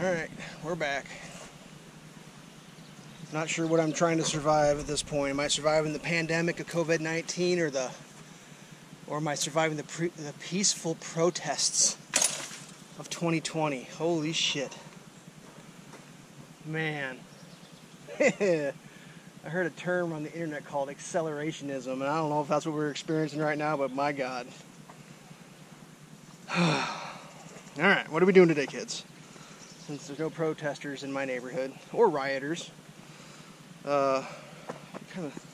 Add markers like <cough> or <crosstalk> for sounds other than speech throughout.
Alright, we're back. Not sure what I'm trying to survive at this point. Am I surviving the pandemic of COVID-19 or the or am I surviving the, pre- the peaceful protests of 2020? Holy shit. Man. <laughs> I heard a term on the internet called accelerationism, and I don't know if that's what we're experiencing right now, but my god. <sighs> Alright, what are we doing today, kids? Since there's no protesters in my neighborhood, or rioters, uh, kind of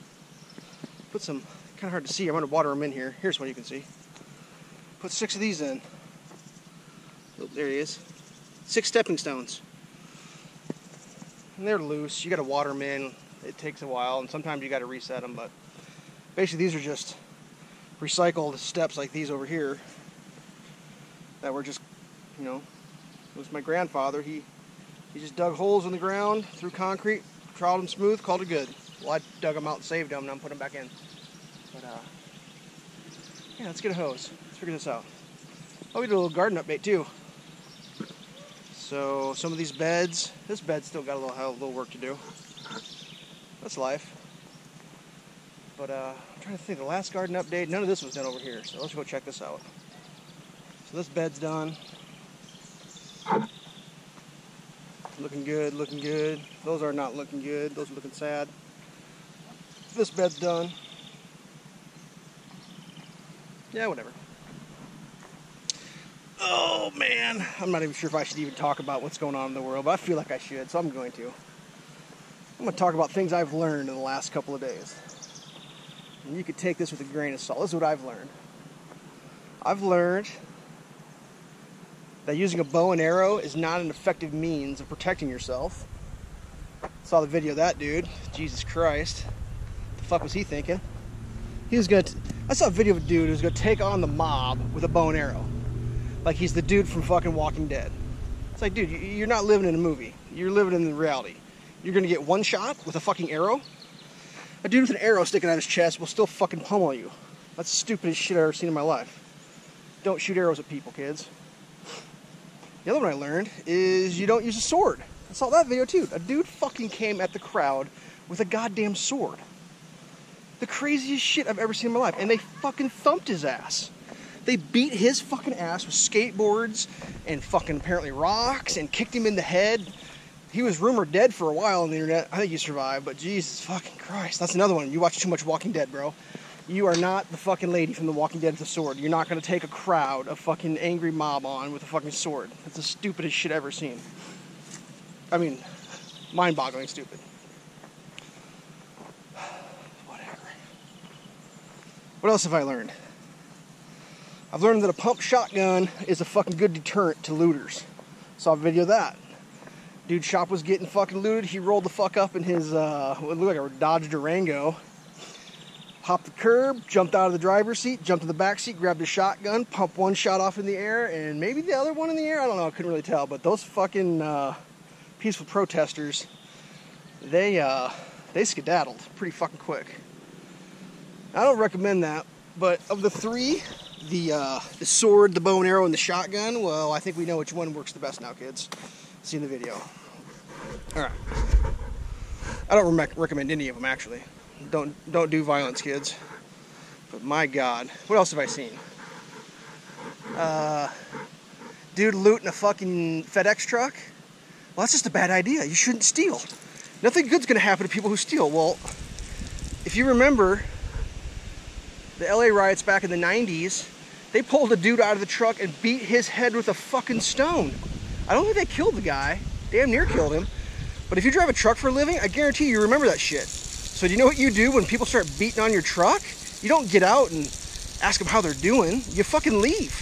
put some, kind of hard to see. I'm going to water them in here. Here's what you can see. Put six of these in. Oh, there he is. Six stepping stones. And they're loose. You got to water them in. It takes a while, and sometimes you got to reset them. But basically, these are just recycled steps like these over here that were just, you know, was my grandfather. He he just dug holes in the ground through concrete, troweled them smooth, called it good. Well, I dug them out and saved them, and I'm putting them back in. But uh, yeah, let's get a hose. Let's figure this out. Oh, we did a little garden update too. So some of these beds, this bed still got a little, a little work to do. That's life. But uh, I'm trying to think. The last garden update, none of this was done over here. So let's go check this out. So this bed's done. Looking good, looking good. Those are not looking good. Those are looking sad. This bed's done. Yeah, whatever. Oh man, I'm not even sure if I should even talk about what's going on in the world, but I feel like I should, so I'm going to. I'm going to talk about things I've learned in the last couple of days. And you could take this with a grain of salt. This is what I've learned. I've learned that using a bow and arrow is not an effective means of protecting yourself. Saw the video of that dude. Jesus Christ. What the fuck was he thinking? He was gonna. T- I saw a video of a dude who was gonna take on the mob with a bow and arrow. Like he's the dude from fucking Walking Dead. It's like, dude, you're not living in a movie. You're living in the reality. You're gonna get one shot with a fucking arrow? A dude with an arrow sticking out his chest will still fucking pummel you. That's the stupidest shit I've ever seen in my life. Don't shoot arrows at people, kids. The other one I learned is you don't use a sword. I saw that video too. A dude fucking came at the crowd with a goddamn sword. The craziest shit I've ever seen in my life. And they fucking thumped his ass. They beat his fucking ass with skateboards and fucking apparently rocks and kicked him in the head. He was rumored dead for a while on the internet. I think he survived, but Jesus fucking Christ. That's another one. You watch too much Walking Dead, bro. You are not the fucking lady from The Walking Dead with a sword. You're not gonna take a crowd a fucking angry mob on with a fucking sword. That's the stupidest shit I've ever seen. I mean, mind boggling stupid. <sighs> Whatever. What else have I learned? I've learned that a pump shotgun is a fucking good deterrent to looters. Saw a video of that. Dude shop was getting fucking looted. He rolled the fuck up in his uh what looked like a Dodge Durango. Hopped the curb, jumped out of the driver's seat, jumped in the back seat, grabbed a shotgun, pumped one shot off in the air, and maybe the other one in the air. I don't know. I couldn't really tell. But those fucking uh, peaceful protesters, they uh, they skedaddled pretty fucking quick. I don't recommend that. But of the three, the uh, the sword, the bow and arrow, and the shotgun. Well, I think we know which one works the best now, kids. See in the video. All right. I don't re- recommend any of them actually. Don't don't do violence, kids. But my God, what else have I seen? Uh, dude looting a fucking FedEx truck. Well, that's just a bad idea. You shouldn't steal. Nothing good's gonna happen to people who steal. Well, if you remember the LA riots back in the 90s, they pulled a dude out of the truck and beat his head with a fucking stone. I don't think they killed the guy. Damn near killed him. But if you drive a truck for a living, I guarantee you remember that shit. So do you know what you do when people start beating on your truck? You don't get out and ask them how they're doing. You fucking leave.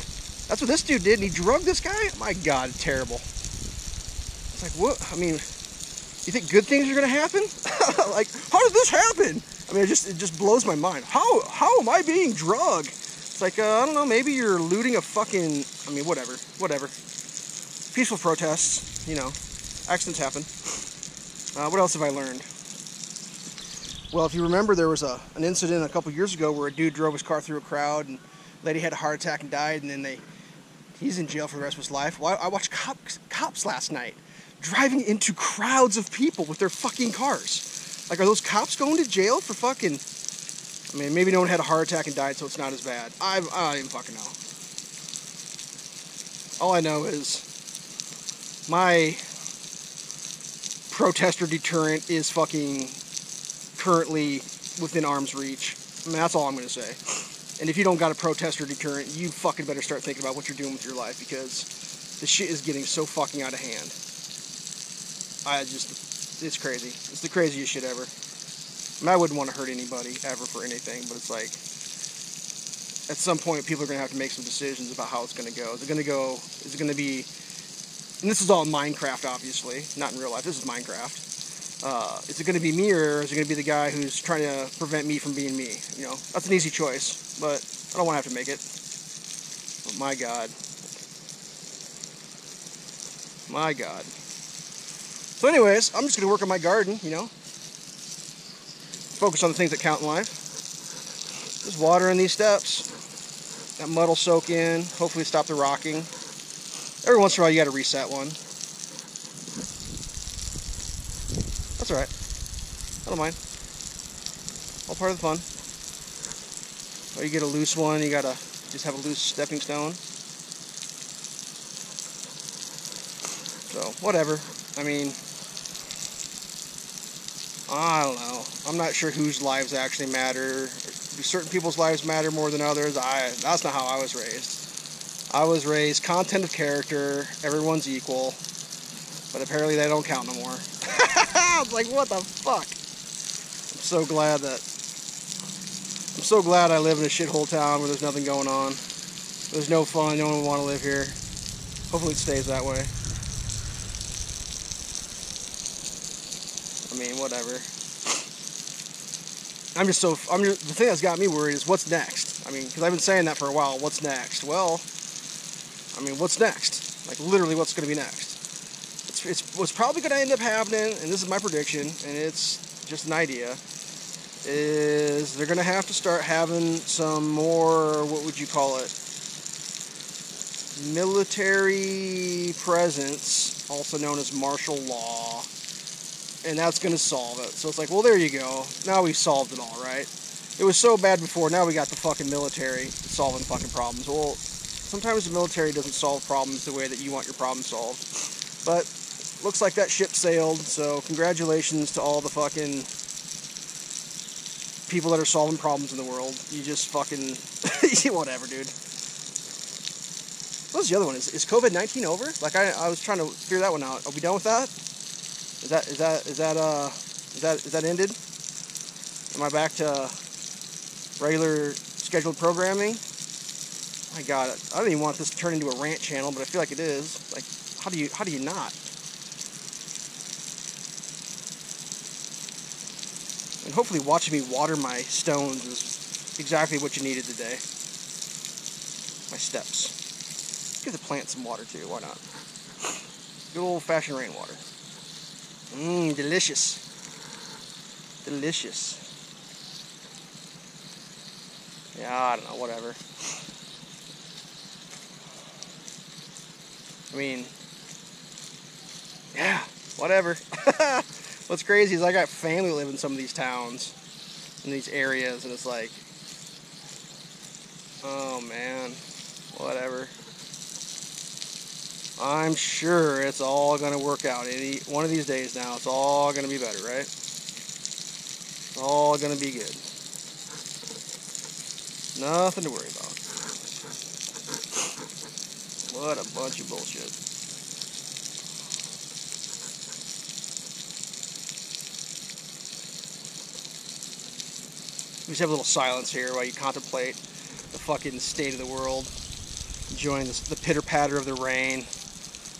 That's what this dude did, and he drugged this guy? My God, terrible. It's like, what? I mean, you think good things are gonna happen? <laughs> like, how did this happen? I mean, it just it just blows my mind. How how am I being drugged? It's like uh, I don't know. Maybe you're looting a fucking. I mean, whatever, whatever. Peaceful protests, you know, accidents happen. Uh, what else have I learned? Well, if you remember, there was a an incident a couple years ago where a dude drove his car through a crowd and lady had a heart attack and died, and then they he's in jail for the rest of his life. Well, I, I watched cops, cops last night. driving into crowds of people with their fucking cars. Like, are those cops going to jail for fucking? I mean, maybe no one had a heart attack and died, so it's not as bad. I, I don't even fucking know. All I know is my protester deterrent is fucking currently within arm's reach. I mean, that's all I'm going to say. And if you don't got a protester deterrent, you fucking better start thinking about what you're doing with your life because the shit is getting so fucking out of hand. I just, it's crazy. It's the craziest shit ever. I, mean, I wouldn't want to hurt anybody ever for anything, but it's like, at some point, people are going to have to make some decisions about how it's going to go. Is it going to go, is it going to be, and this is all Minecraft, obviously, not in real life, this is Minecraft. Uh, is it going to be me or is it going to be the guy who's trying to prevent me from being me? You know, that's an easy choice, but I don't want to have to make it. Oh my God. My God. So anyways, I'm just going to work on my garden, you know. Focus on the things that count in life. Just water in these steps. That mud will soak in. Hopefully stop the rocking. Every once in a while you got to reset one. That's alright. I don't mind. All part of the fun. Or you get a loose one, you gotta just have a loose stepping stone. So, whatever. I mean, I don't know. I'm not sure whose lives actually matter. Certain people's lives matter more than others? I that's not how I was raised. I was raised content of character, everyone's equal, but apparently they don't count no more. <laughs> I was like, what the fuck? I'm so glad that I'm so glad I live in a shithole town where there's nothing going on. There's no fun, no one would want to live here. Hopefully it stays that way. I mean, whatever. I'm just so I'm just, the thing that's got me worried is what's next. I mean, because I've been saying that for a while. What's next? Well, I mean, what's next? Like literally, what's going to be next? It's, what's probably going to end up happening, and this is my prediction, and it's just an idea. Is they're going to have to start having some more what would you call it? Military presence, also known as martial law and that's going to solve it. So it's like, well, there you go. Now we solved it all, right? It was so bad before. Now we got the fucking military solving fucking problems. Well, sometimes the military doesn't solve problems the way that you want your problem solved. But looks like that ship sailed. So congratulations to all the fucking people that are solving problems in the world. You just fucking <laughs> whatever, dude. What was the other one? Is, is COVID nineteen over? Like I, I was trying to figure that one out. Are we done with that? Is that is that is that uh is that is that ended? Am I back to regular scheduled programming? My God, I don't even want this to turn into a rant channel, but I feel like it is. Like, how do you how do you not? Hopefully, watching me water my stones is exactly what you needed today. My steps. Give the plant some water too. Why not? Good old-fashioned rainwater. Mmm, delicious. Delicious. Yeah, I don't know, whatever. I mean, yeah, whatever. <laughs> What's crazy is I got family live in some of these towns, in these areas, and it's like, oh man, whatever. I'm sure it's all to work out. Any one of these days now, it's all to be better, right? It's all to be good. Nothing to worry about. What a bunch of bullshit. We just have a little silence here while you contemplate the fucking state of the world. Enjoying this, the pitter patter of the rain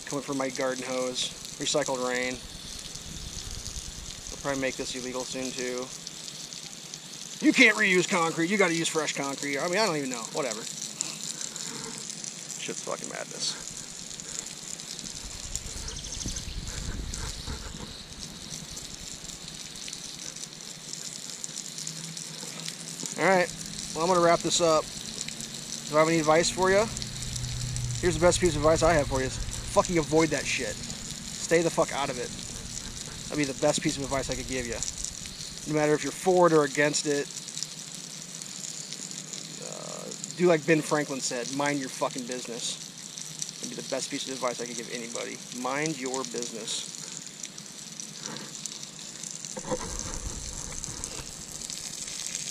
coming from my garden hose. Recycled rain. I'll probably make this illegal soon too. You can't reuse concrete. You got to use fresh concrete. I mean, I don't even know. Whatever. Shit's fucking madness. Alright, well, I'm going to wrap this up. Do I have any advice for you? Here's the best piece of advice I have for you is fucking avoid that shit. Stay the fuck out of it. That'd be the best piece of advice I could give you. No matter if you're for it or against it. Uh, do like Ben Franklin said, mind your fucking business. That'd be the best piece of advice I could give anybody. Mind your business.